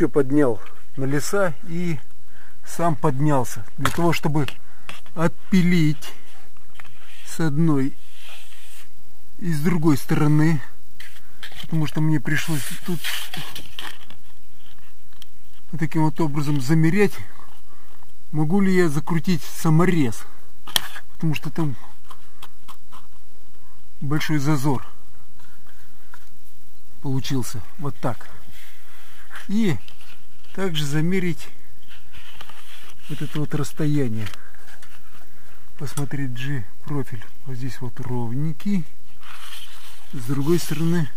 все поднял на леса и сам поднялся. Для того, чтобы отпилить с одной и с другой стороны. Потому что мне пришлось тут вот таким вот образом замерять. Могу ли я закрутить саморез? Потому что там большой зазор получился. Вот так. И также замерить вот это вот расстояние. Посмотреть G профиль. Вот здесь вот ровненький. С другой стороны,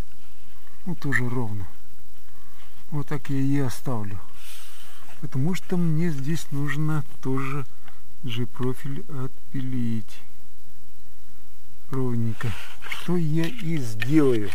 ну тоже ровно. Вот так я и оставлю. Потому что мне здесь нужно тоже G-профиль отпилить ровненько. Что я и сделаю.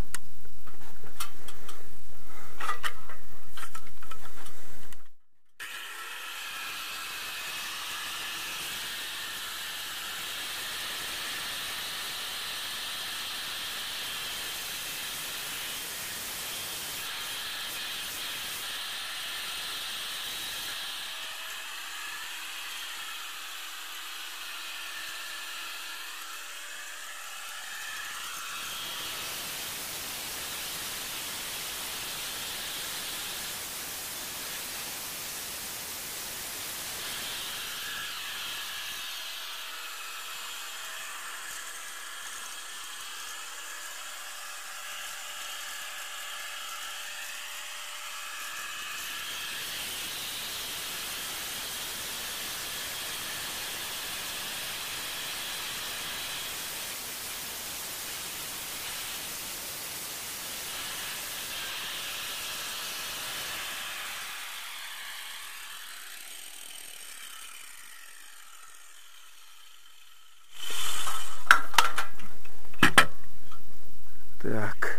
Так.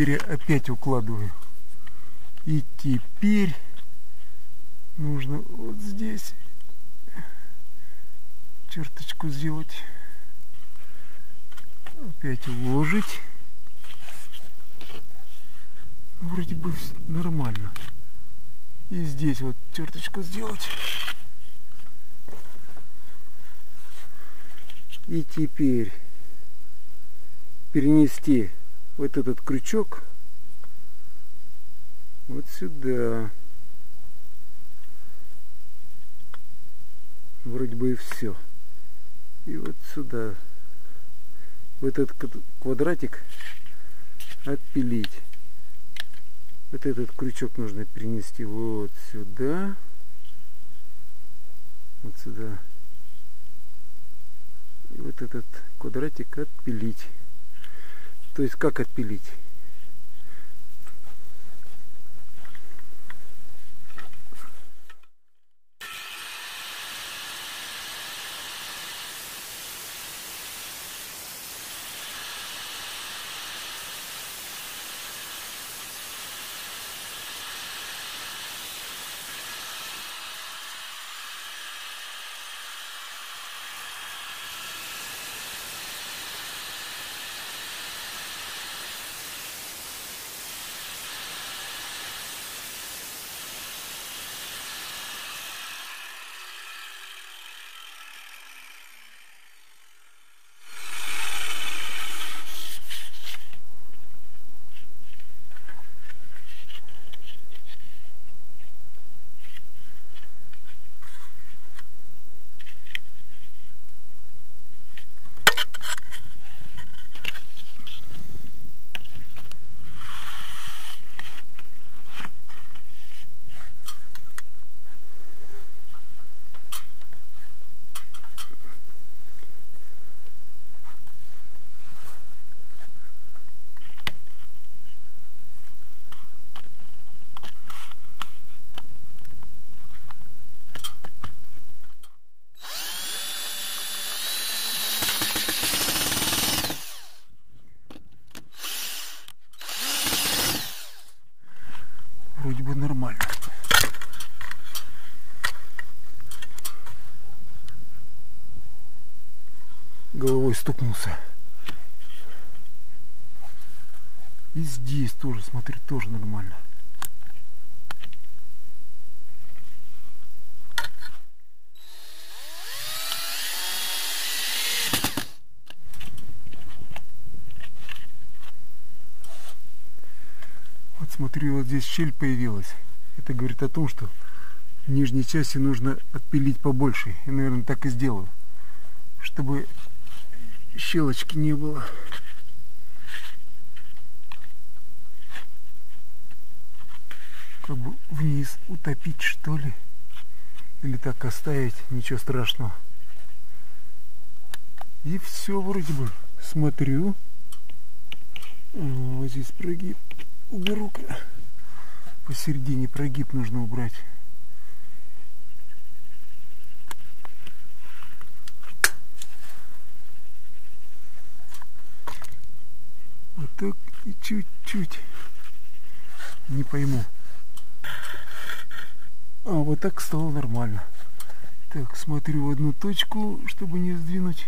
Теперь, опять укладываю. И теперь нужно вот здесь черточку сделать. Опять уложить. Вроде бы нормально. И здесь вот черточку сделать. И теперь перенести вот этот крючок вот сюда. Вроде бы и все. И вот сюда. Вот этот квадратик отпилить. Вот этот крючок нужно перенести вот сюда. Вот сюда и вот этот квадратик отпилить. То есть как отпилить? вроде бы нормально. Головой стукнулся. И здесь тоже, смотри, тоже нормально. Вот смотри, вот здесь щель появилась. Это говорит о том, что в нижней части нужно отпилить побольше. Я, наверное, так и сделаю. Чтобы щелочки не было. Как бы вниз утопить, что ли. Или так оставить, ничего страшного. И все вроде бы. Смотрю. Вот здесь прогиб. Уберу-ка. Посередине прогиб нужно убрать. Так и чуть-чуть. Не пойму. А, вот так стало нормально. Так, смотрю в одну точку, чтобы не сдвинуть.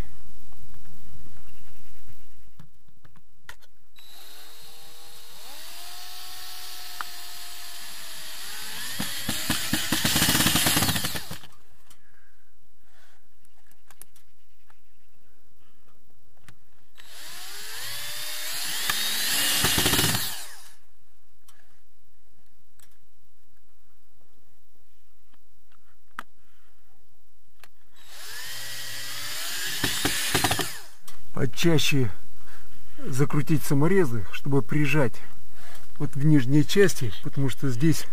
Почаще закрутить саморезы, чтобы прижать вот в нижней части, потому что здесь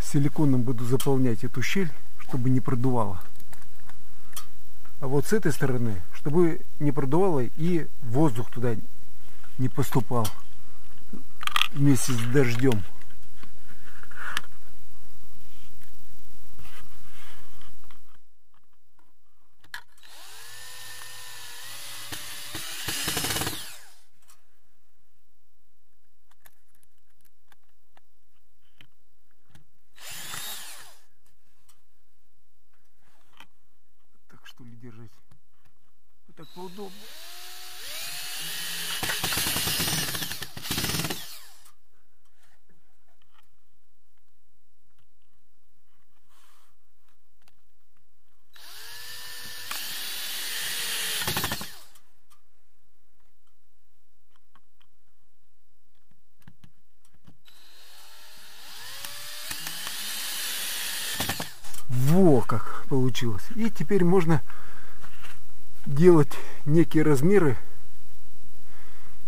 силиконом буду заполнять эту щель, чтобы не продувало. А вот с этой стороны, чтобы не продувало и воздух туда не поступал вместе с дождем. Что ли, держать. Вот так поудобнее. Во как получилось. И теперь можно делать некие размеры,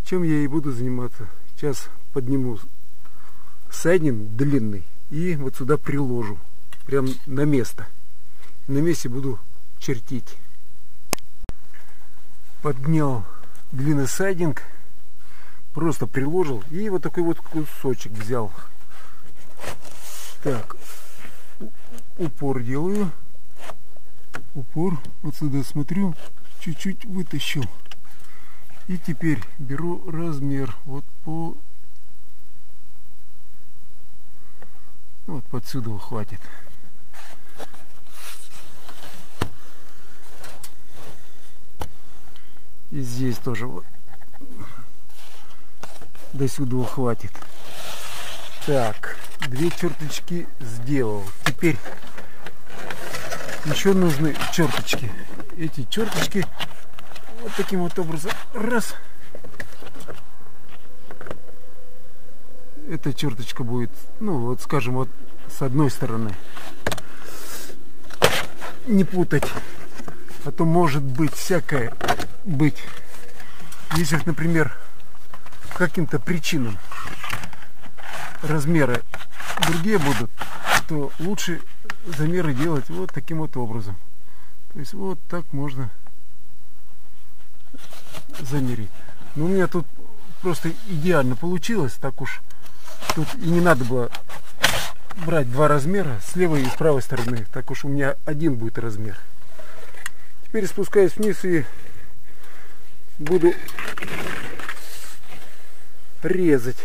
чем я и буду заниматься. Сейчас подниму сайдинг длинный и вот сюда приложу. Прям на место. На месте буду чертить. Поднял длинный сайдинг, просто приложил и вот такой вот кусочек взял. Так, упор делаю. Упор. Вот сюда смотрю. Чуть-чуть вытащил. И теперь беру размер. Вот по... Вот подсюда хватит. И здесь тоже вот. До сюда хватит. Так две черточки сделал. Теперь еще нужны черточки. Эти черточки вот таким вот образом. Раз. Эта черточка будет, ну вот скажем, вот с одной стороны. Не путать. А то может быть всякое быть. Если, например, каким-то причинам размеры другие будут, то лучше замеры делать вот таким вот образом. То есть вот так можно замерить. Но у меня тут просто идеально получилось, так уж тут и не надо было брать два размера с левой и с правой стороны, так уж у меня один будет размер. Теперь спускаюсь вниз и буду резать.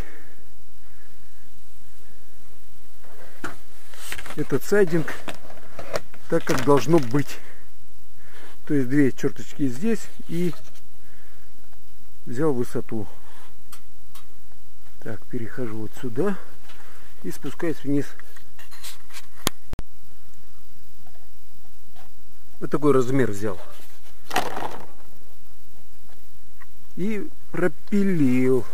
Этот сайдинг так, как должно быть. То есть две черточки здесь и взял высоту. Так, перехожу вот сюда и спускаюсь вниз. Вот такой размер взял. И пропилил.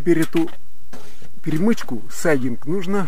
Теперь эту перемычку, сайдинг, нужно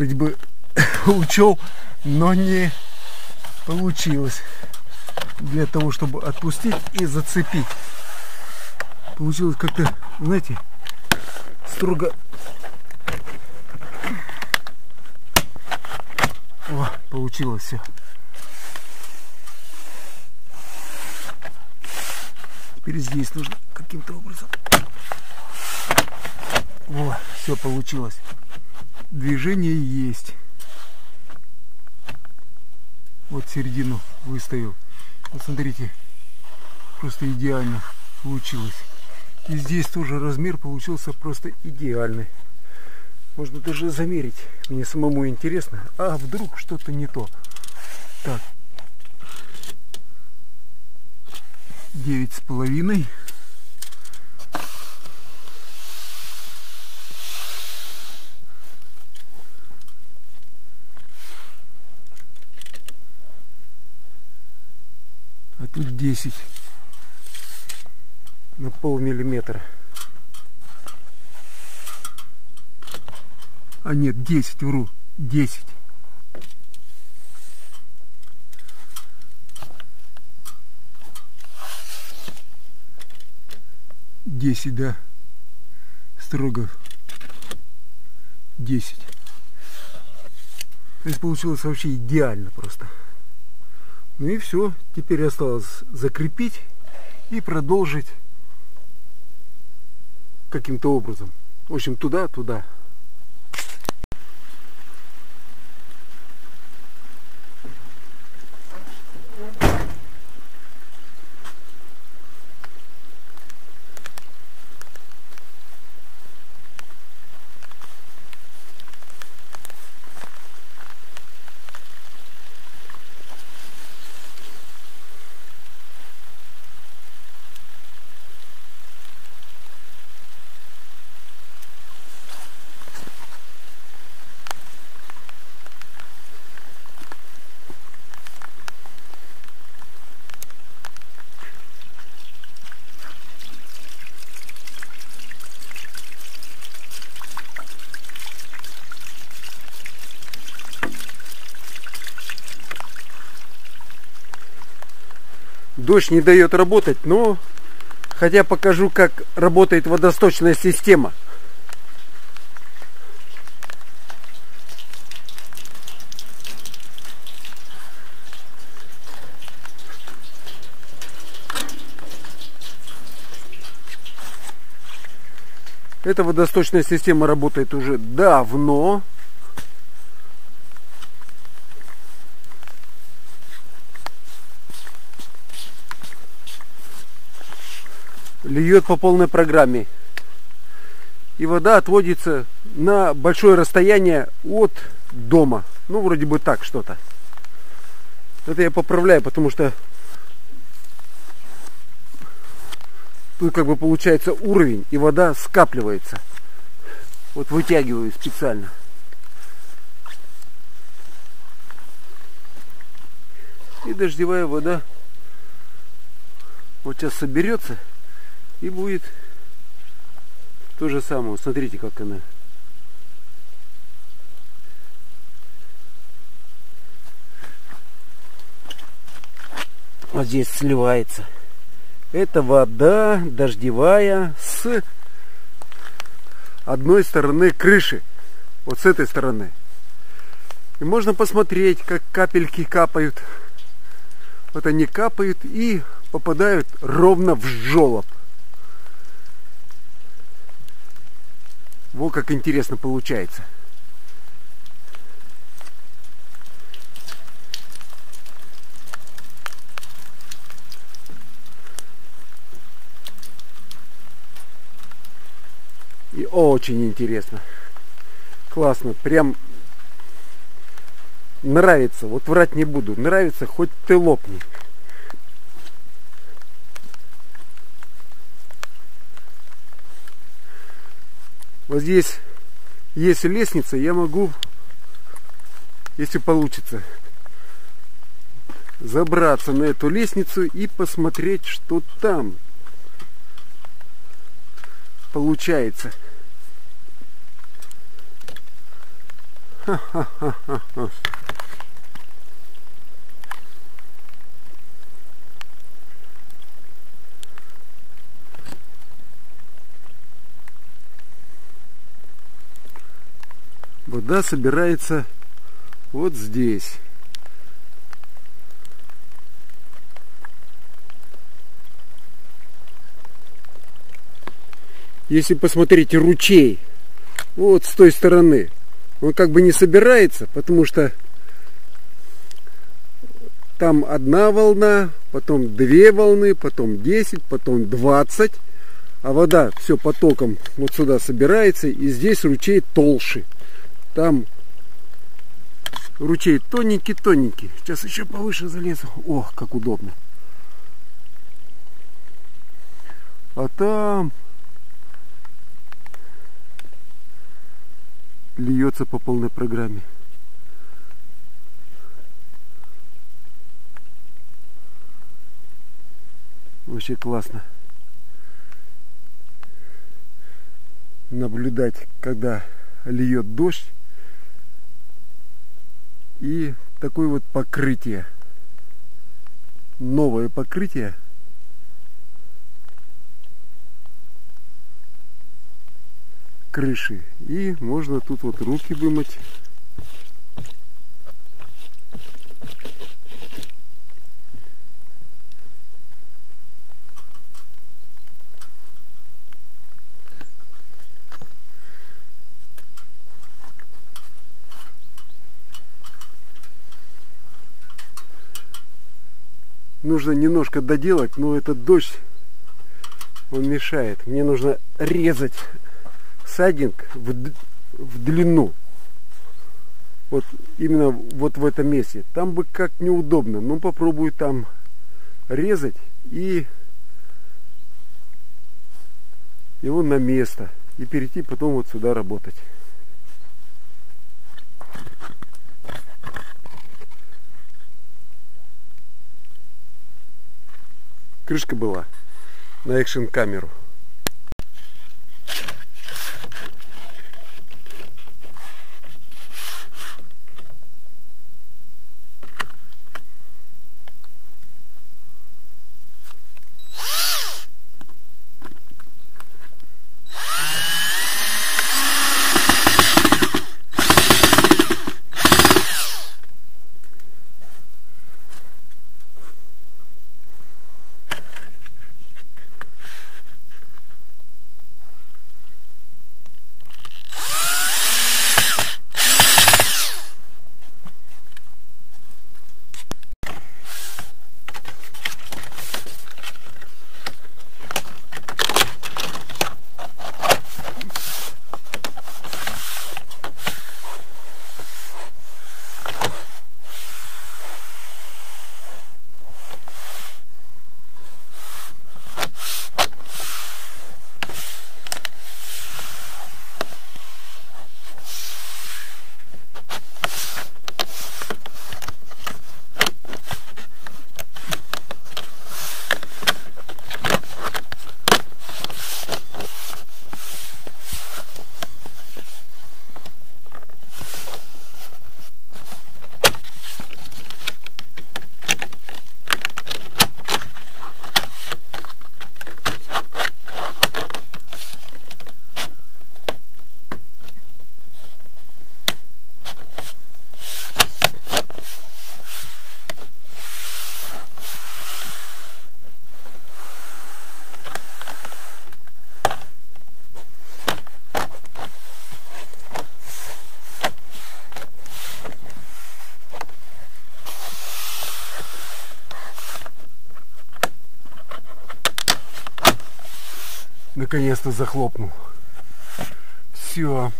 вроде бы учел, но не получилось. Для того, чтобы отпустить и зацепить. Получилось как-то, знаете, строго... О, получилось все. Теперь здесь нужно каким-то образом. О, все получилось движение есть. Вот середину выставил. Вот смотрите, просто идеально получилось. И здесь тоже размер получился просто идеальный. Можно даже замерить. Мне самому интересно. А вдруг что-то не то. Так. Девять с половиной. Тут 10 на пол миллиметра. А нет, 10, вру, 10. Десять, да. Строго. Десять. То есть получилось вообще идеально просто. Ну и все. Теперь осталось закрепить и продолжить каким-то образом. В общем, туда-туда. Дождь не дает работать, но хотя покажу, как работает водосточная система. Эта водосточная система работает уже давно. Льет по полной программе. и вода отводится на большое расстояние от дома. Ну, вроде бы так что-то. Это я поправляю, потому что тут как бы получается уровень, и вода скапливается. Вот вытягиваю специально. И дождевая вода вот сейчас соберется и будет то же самое. Смотрите, как она. Вот здесь сливается. Это вода дождевая с одной стороны крыши. Вот с этой стороны. И можно посмотреть, как капельки капают. Вот они капают и попадают ровно в жолоб. Вот как интересно получается. И очень интересно. Классно. Прям нравится. Вот врать не буду. Нравится, хоть ты лопни. Вот здесь есть лестница, я могу, если получится, забраться на эту лестницу и посмотреть, что там получается. Ха-ха-ха-ха. Вода собирается вот здесь. Если посмотрите ручей, вот с той стороны, он как бы не собирается, потому что там одна волна, потом две волны, потом 10, потом 20, а вода все потоком вот сюда собирается, и здесь ручей толще. Там ручей тоненький-тоненький. Сейчас еще повыше залезу. Ох, как удобно. А там льется по полной программе. Вообще классно. Наблюдать, когда льет дождь и такое вот покрытие. Новое покрытие. крыши. И можно тут вот руки вымыть. Нужно немножко доделать, но этот дождь, он мешает. Мне нужно резать сайдинг в, в длину. Вот именно вот в этом месте. Там бы как неудобно. Ну попробую там резать и его на место. И перейти потом вот сюда работать. Крышка была на экшен камеру. Наконец-то захлопнул. Все.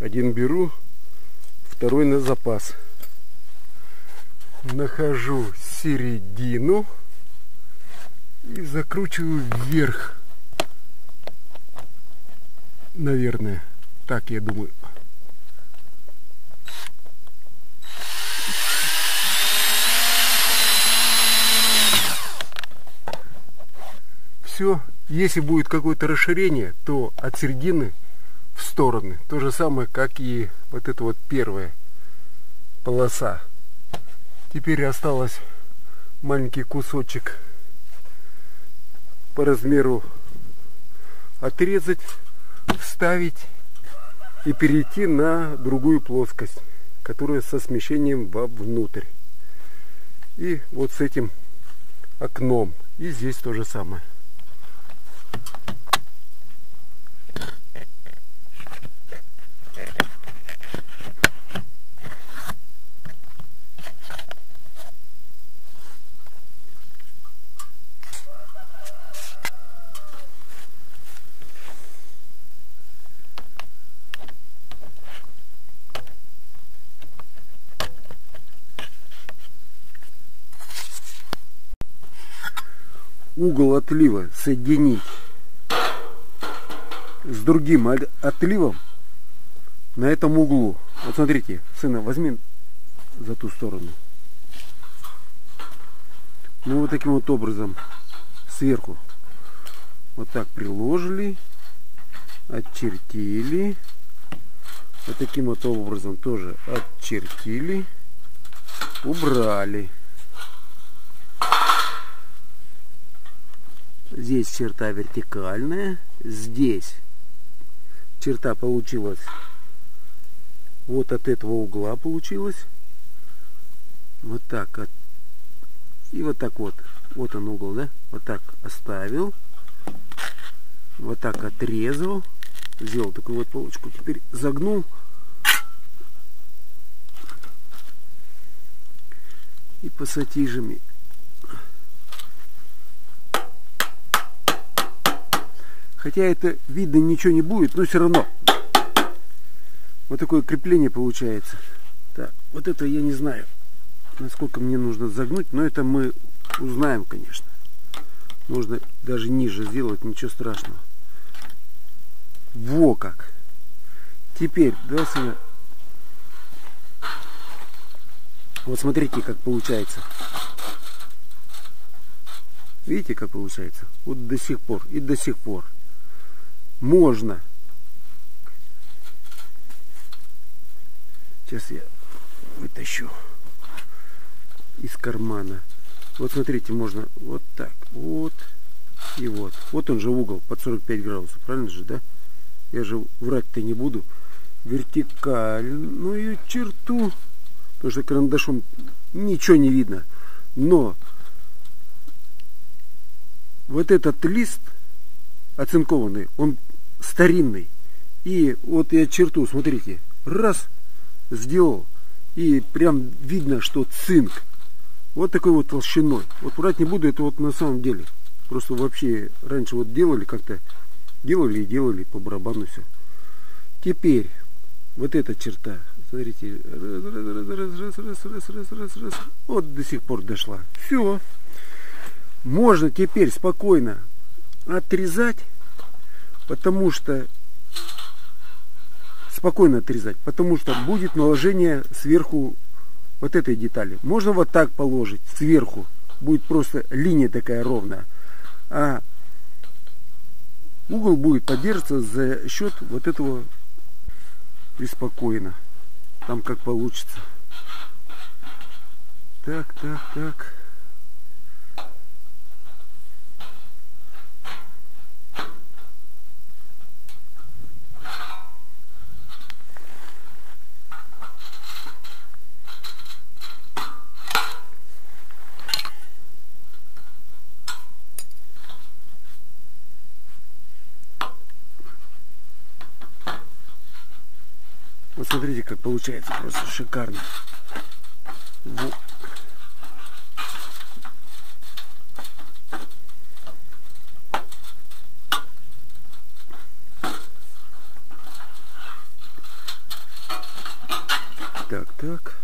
Один беру, второй на запас. Нахожу середину и закручиваю вверх. Наверное. Так я думаю. Все. Если будет какое-то расширение, то от середины в стороны. То же самое, как и вот эта вот первая полоса. Теперь осталось маленький кусочек по размеру отрезать, вставить и перейти на другую плоскость, которая со смещением вовнутрь. И вот с этим окном. И здесь то же самое. Угол отлива соединить с другим отливом на этом углу. Вот смотрите, сына, возьми за ту сторону. Ну вот таким вот образом сверху вот так приложили, отчертили. Вот таким вот образом тоже отчертили, убрали. Здесь черта вертикальная. Здесь черта получилась вот от этого угла получилась. Вот так. И вот так вот. Вот он угол, да? Вот так оставил. Вот так отрезал. Сделал такую вот полочку. Теперь загнул. И пассатижами Хотя это видно ничего не будет, но все равно. Вот такое крепление получается. Так, вот это я не знаю, насколько мне нужно загнуть, но это мы узнаем, конечно. Можно даже ниже сделать, ничего страшного. Во как! Теперь, да, сына? Вот смотрите, как получается. Видите, как получается? Вот до сих пор и до сих пор можно. Сейчас я вытащу из кармана. Вот смотрите, можно вот так, вот и вот. Вот он же угол под 45 градусов, правильно же, да? Я же врать-то не буду. Вертикальную черту, потому что карандашом ничего не видно. Но вот этот лист оцинкованный, он старинный. И вот я черту, смотрите, раз, сделал. И прям видно, что цинк. Вот такой вот толщиной. Вот брать не буду, это вот на самом деле. Просто вообще раньше вот делали как-то, делали и делали по барабану все. Теперь вот эта черта, смотрите, раз, раз, раз, раз, раз, раз, раз, раз, вот до сих пор дошла. Все. Можно теперь спокойно отрезать потому что спокойно отрезать, потому что будет наложение сверху вот этой детали. Можно вот так положить сверху, будет просто линия такая ровная, а угол будет поддерживаться за счет вот этого и спокойно. Там как получится. Так, так, так. Смотрите, как получается, просто шикарно. Во. Так, так.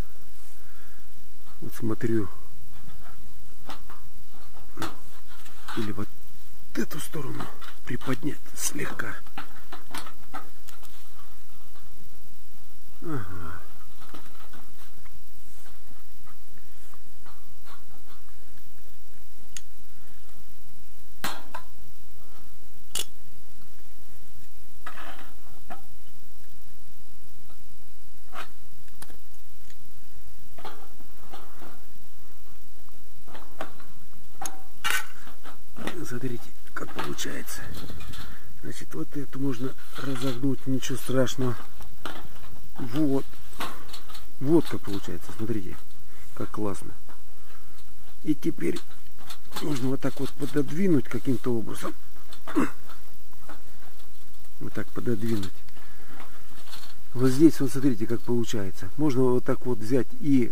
Вот смотрю. Или вот эту сторону приподнять слегка. Смотрите, как получается. Значит, вот эту можно разогнуть, ничего страшного. Вот. Вот как получается, смотрите, как классно. И теперь можно вот так вот пододвинуть каким-то образом. Вот так пододвинуть. Вот здесь, вот смотрите, как получается. Можно вот так вот взять и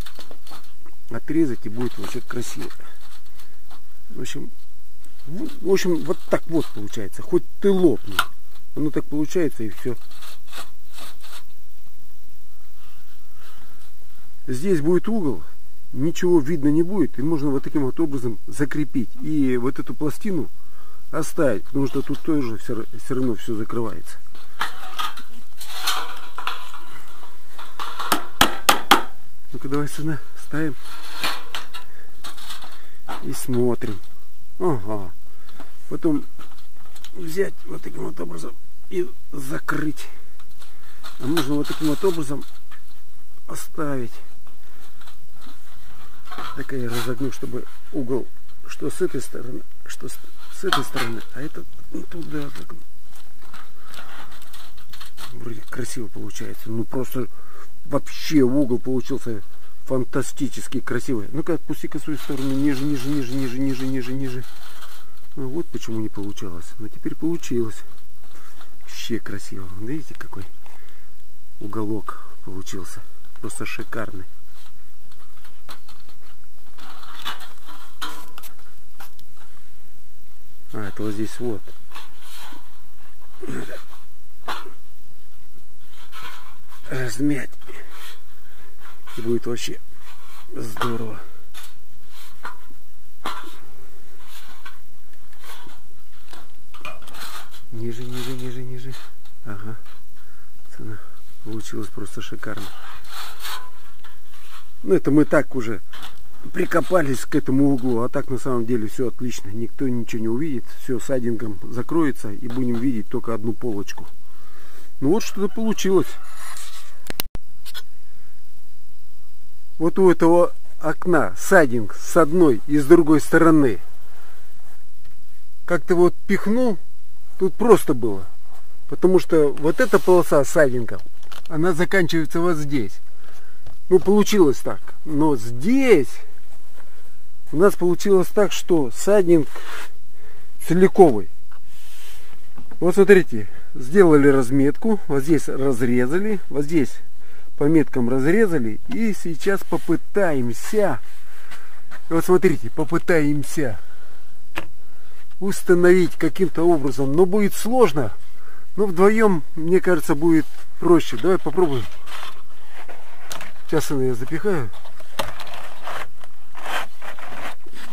отрезать, и будет вообще красиво. В общем, в общем, вот так вот получается. Хоть ты лопни. Оно так получается и все. Здесь будет угол, ничего видно не будет, и можно вот таким вот образом закрепить. И вот эту пластину оставить, потому что тут тоже все, все равно все закрывается. Ну-ка давай сюда ставим и смотрим. Ага. Потом взять вот таким вот образом и закрыть. А можно вот таким вот образом оставить. Так я разогну, чтобы угол, что с этой стороны, что с, с этой стороны, а это туда. Так. Вроде красиво получается. Ну просто вообще угол получился фантастически красивый. Ну-ка, отпусти-ка свою сторону ниже, ниже, ниже, ниже, ниже, ниже, ниже. Ну, вот почему не получалось. Но теперь получилось. Вообще красиво. Видите, какой уголок получился. Просто шикарный. А, это вот здесь вот. Размять. И будет вообще здорово. Ниже, ниже, ниже, ниже. Ага. Цена получилось просто шикарно. Ну, это мы так уже прикопались к этому углу, а так на самом деле все отлично. Никто ничего не увидит, все сайдингом закроется и будем видеть только одну полочку. Ну вот что-то получилось. Вот у этого окна сайдинг с одной и с другой стороны. Как то вот пихнул, тут просто было. Потому что вот эта полоса сайдинга, она заканчивается вот здесь. Ну, получилось так. Но здесь у нас получилось так, что садинг целиковый. Вот смотрите, сделали разметку, вот здесь разрезали, вот здесь по меткам разрезали. И сейчас попытаемся, вот смотрите, попытаемся установить каким-то образом. Но будет сложно, но вдвоем, мне кажется, будет проще. Давай попробуем. Сейчас я запихаю.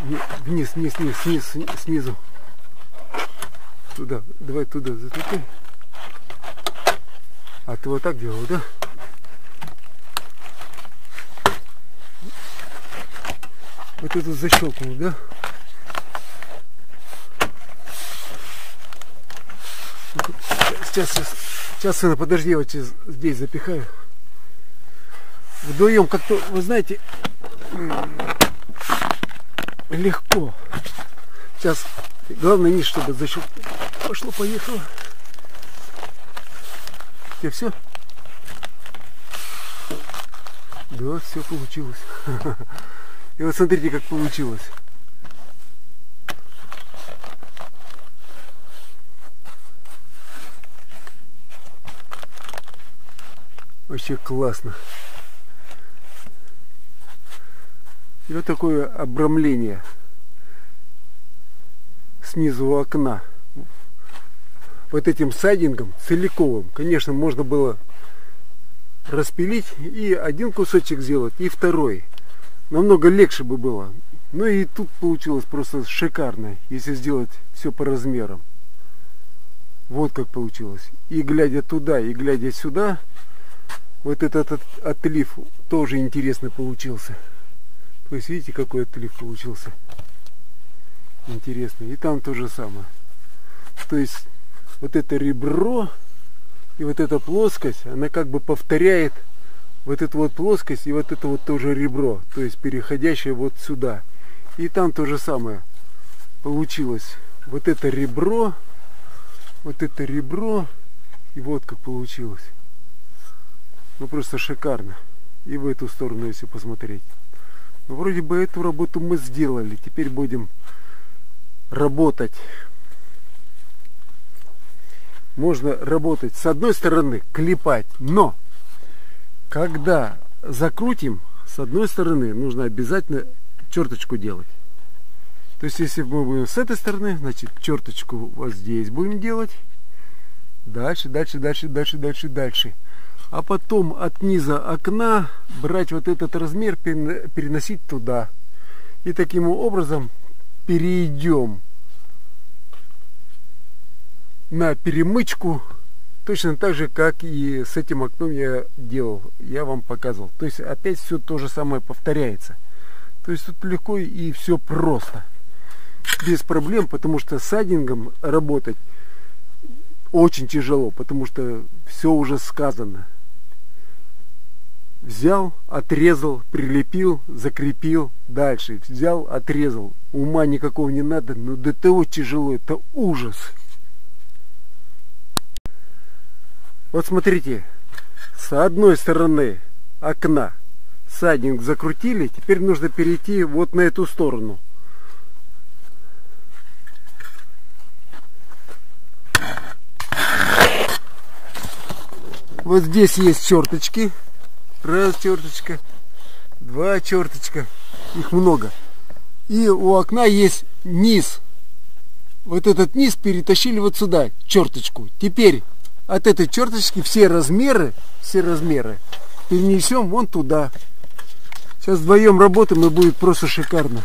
Вниз, вниз, вниз, снизу, снизу. Туда, давай туда затыкай. А ты вот так делал, да? Вот это защелкнул, да? Сейчас, сейчас, сына, подожди, я вот здесь запихаю. Вдвоем как-то, вы знаете, легко. Сейчас, главное не чтобы защелк. Пошло, поехало. Тебе все? Да, все получилось. И вот смотрите, как получилось. Вообще классно. И вот такое обрамление снизу окна. Вот этим сайдингом целиковым. Конечно, можно было распилить и один кусочек сделать, и второй. Намного легче бы было. Ну и тут получилось просто шикарно, если сделать все по размерам. Вот как получилось. И глядя туда, и глядя сюда, вот этот отлив тоже интересный получился. То есть видите, какой отлив получился. Интересный. И там то же самое. То есть вот это ребро и вот эта плоскость, она как бы повторяет вот эту вот плоскость и вот это вот тоже ребро, то есть переходящее вот сюда. И там то же самое получилось. Вот это ребро, вот это ребро, и вот как получилось. Ну просто шикарно. И в эту сторону, если посмотреть. Ну, вроде бы эту работу мы сделали. Теперь будем работать. Можно работать с одной стороны, клепать, но когда закрутим, с одной стороны нужно обязательно черточку делать. То есть, если мы будем с этой стороны, значит, черточку вот здесь будем делать. Дальше, дальше, дальше, дальше, дальше, дальше. А потом от низа окна брать вот этот размер, переносить туда. И таким образом перейдем на перемычку точно так же, как и с этим окном я делал, я вам показывал. То есть опять все то же самое повторяется. То есть тут легко и все просто. Без проблем, потому что с сайдингом работать очень тяжело, потому что все уже сказано. Взял, отрезал, прилепил, закрепил, дальше. Взял, отрезал. Ума никакого не надо, но до того тяжело, это ужас. Вот смотрите, с одной стороны окна садинг закрутили, теперь нужно перейти вот на эту сторону. Вот здесь есть черточки. Раз черточка, два черточка. Их много. И у окна есть низ. Вот этот низ перетащили вот сюда, черточку. Теперь от этой черточки все размеры, все размеры перенесем вон туда. Сейчас вдвоем работаем и будет просто шикарно.